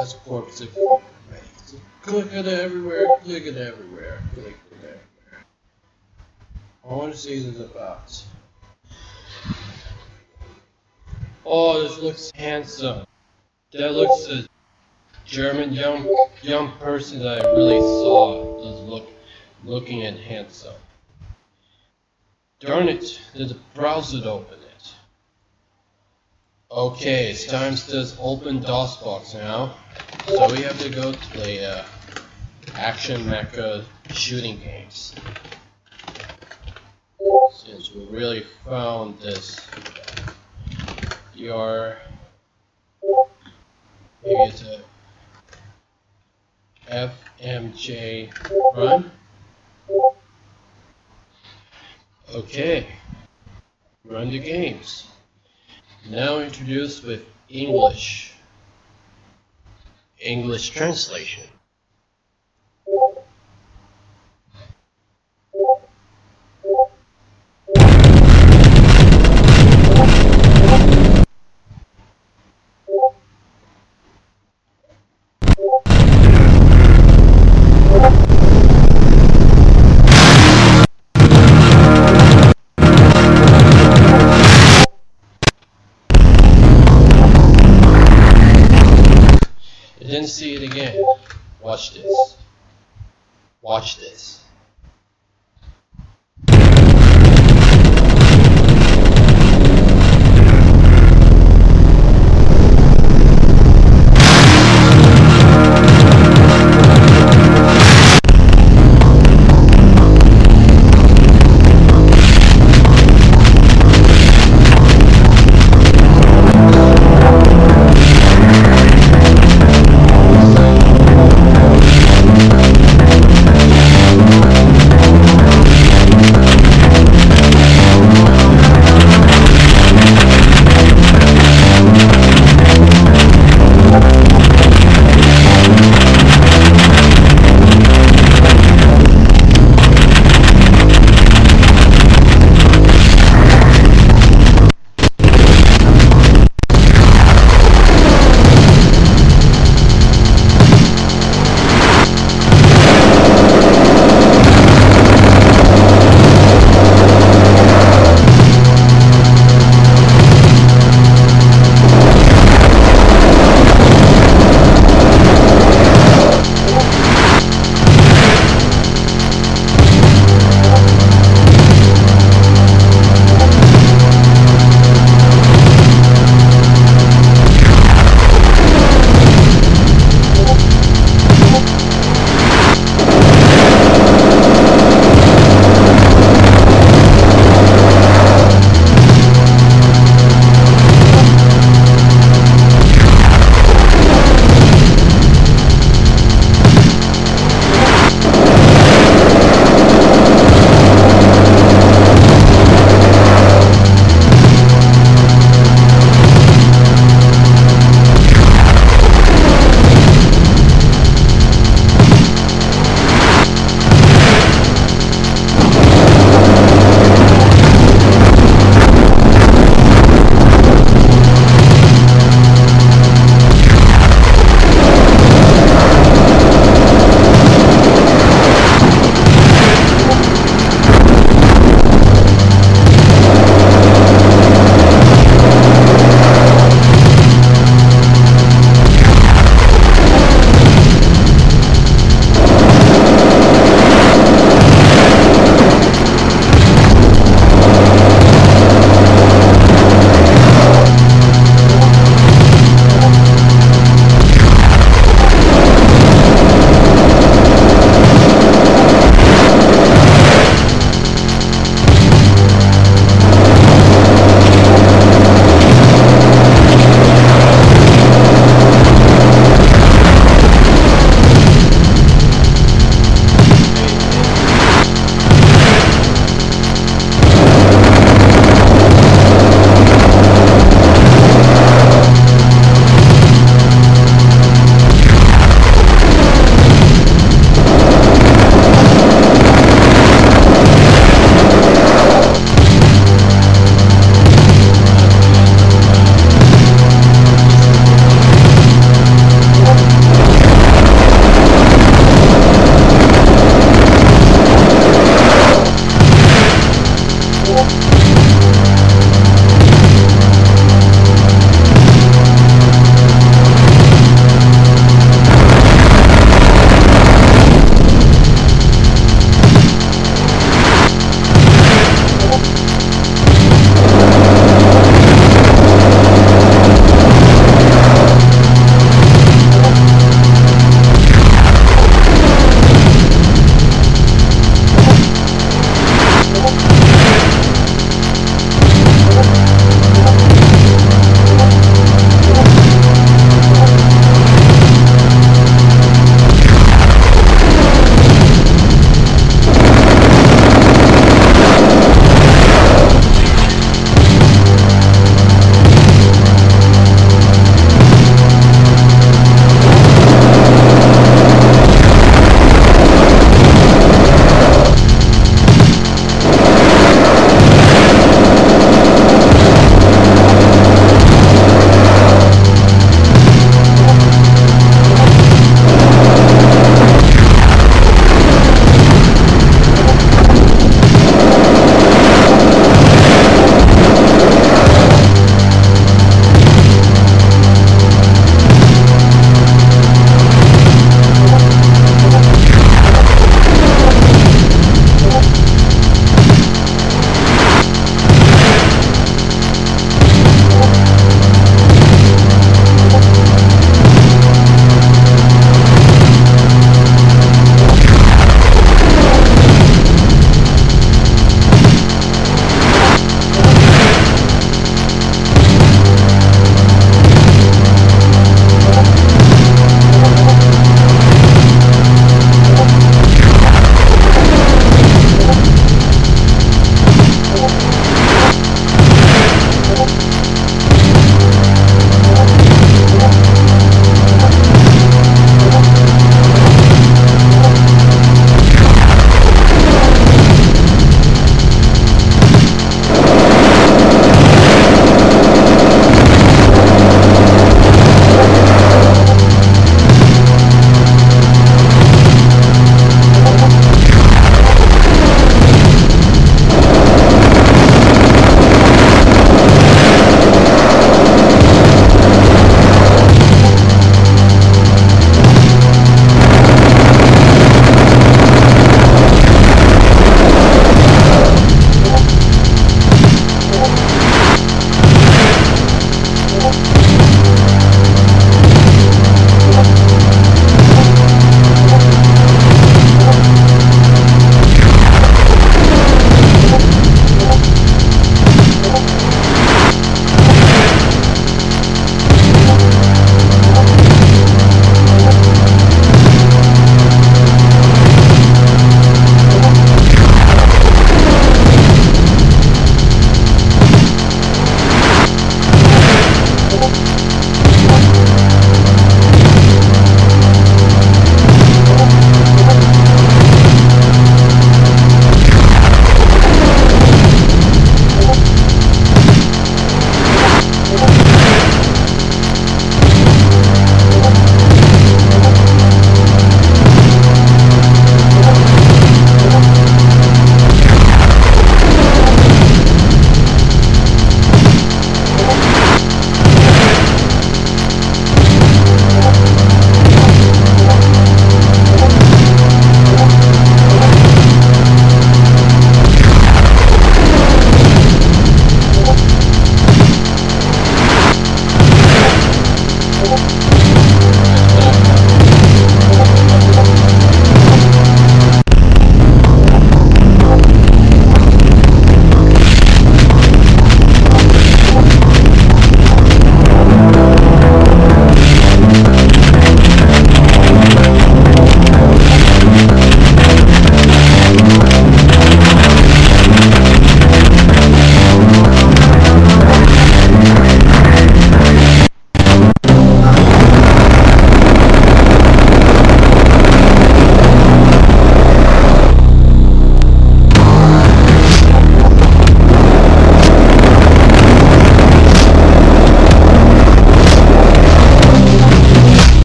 That's corpse. Click it everywhere. Click it everywhere. Click it everywhere. I want to see this about. Oh, this looks handsome. That looks a German young young person that I really saw was look looking at handsome. Darn it, there's a browser open. Okay, it's time to open DOSBox now. So we have to go to the uh, action mecha shooting games. Since we really found this your maybe it's a FMJ run. Okay, run the games. Now introduced with English. English translation. Watch this. Watch this.